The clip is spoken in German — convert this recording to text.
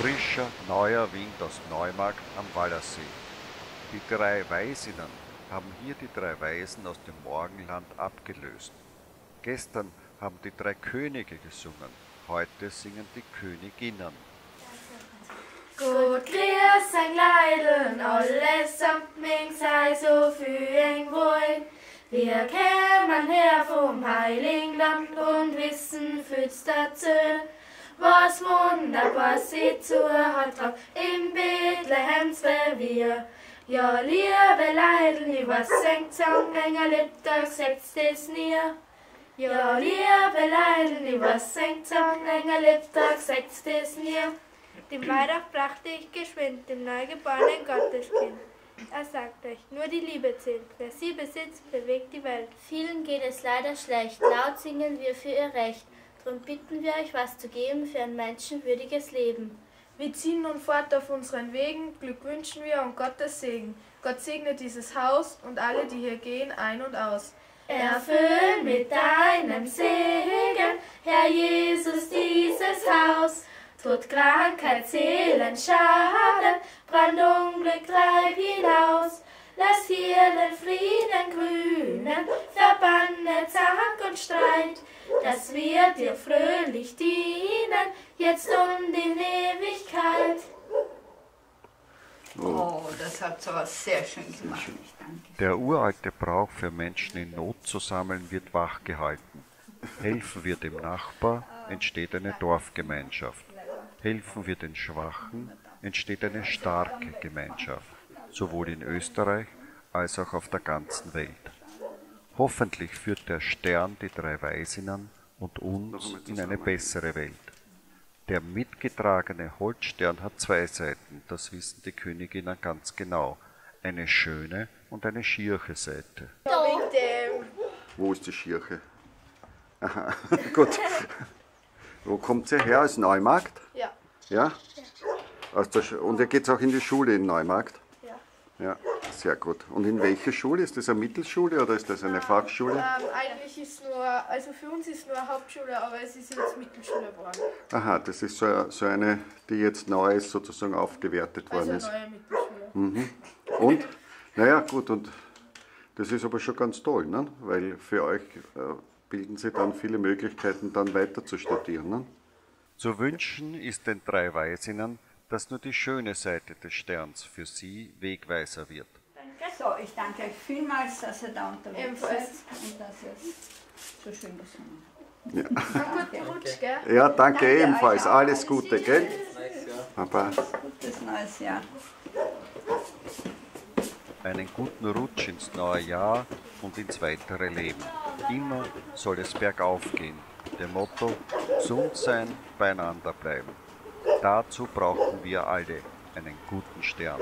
Frischer, neuer Wind aus Neumarkt am Wallersee. Die drei Weisinnen haben hier die drei Weisen aus dem Morgenland abgelöst. Gestern haben die drei Könige gesungen, heute singen die Königinnen. God grüß ein Leiden, alles samt sei so für eng wohl. Wir kämen her vom Heiligen Land und wissen fürs dazu, was wunderbar sie zu hat drauf im Bethlehems Revier. Ja, liebe Leiden, die was senkt sang, enger Littag setzt es nier. Ja, liebe Leiden, die was senkt sang, enger Littag setzt es nier. Dem Weihrauch brachte ich geschwind, dem neugeborenen Gotteskind. Er sagt euch, nur die Liebe zählt. Wer sie besitzt, bewegt die Welt. Vielen geht es leider schlecht. Laut singen wir für ihr Recht. Drum bitten wir euch, was zu geben für ein menschenwürdiges Leben. Wir ziehen nun fort auf unseren Wegen, Glück wünschen wir und Gottes Segen. Gott segne dieses Haus und alle, die hier gehen, ein und aus. Erfüll mit deinem Segen, Herr Jesus, dieses Haus. Tod Krankheit, Seelen, Schaden, Brandunglück treib hinaus. Lass hier den Frieden und Streit, dass wir dir fröhlich dienen, jetzt und in Ewigkeit. Oh, das hat so was sehr schön gemacht. Ich danke. Der uralte Brauch für Menschen in Not zu sammeln wird wachgehalten. Helfen wir dem Nachbar, entsteht eine Dorfgemeinschaft. Helfen wir den Schwachen, entsteht eine starke Gemeinschaft, sowohl in Österreich als auch auf der ganzen Welt. Hoffentlich führt der Stern die drei Weisinnen und uns in eine bessere Welt. Der mitgetragene Holzstern hat zwei Seiten, das wissen die Königinnen ganz genau. Eine schöne und eine schierche Seite. Wo ist die Schirche? Aha, gut. Wo kommt sie her? Aus Neumarkt? Ja. Ja? Und ihr geht auch in die Schule in Neumarkt? Ja. Ja, sehr gut. Und in welche Schule? Ist das eine Mittelschule oder ist das eine Fachschule? Ähm, eigentlich ist nur, also für uns ist nur Hauptschule, aber es ist jetzt Mittelschule geworden. Aha, das ist so, so eine, die jetzt neu ist, sozusagen aufgewertet worden Also ist. neue Mittelschule. Mhm. Und? Naja, gut, und das ist aber schon ganz toll, ne? weil für euch äh, bilden sie dann viele Möglichkeiten, dann weiter zu studieren. Ne? Zu wünschen ist den drei Weisinnen, dass nur die schöne Seite des Sterns für sie Wegweiser wird. So, ich danke euch vielmals, dass ihr da unterwegs Ebenfalls. seid und dass ihr es so schön gesungen habt. Ja, Guten Rutsch, gell? ja danke, Danke ebenfalls. Alles Gute, gell? Papa. Gutes neues Jahr. Einen guten Rutsch ins neue Jahr und ins weitere Leben. Immer soll es bergauf gehen. Dem Motto: gesund sein, beieinander bleiben. Dazu brauchen wir alle einen guten Stern.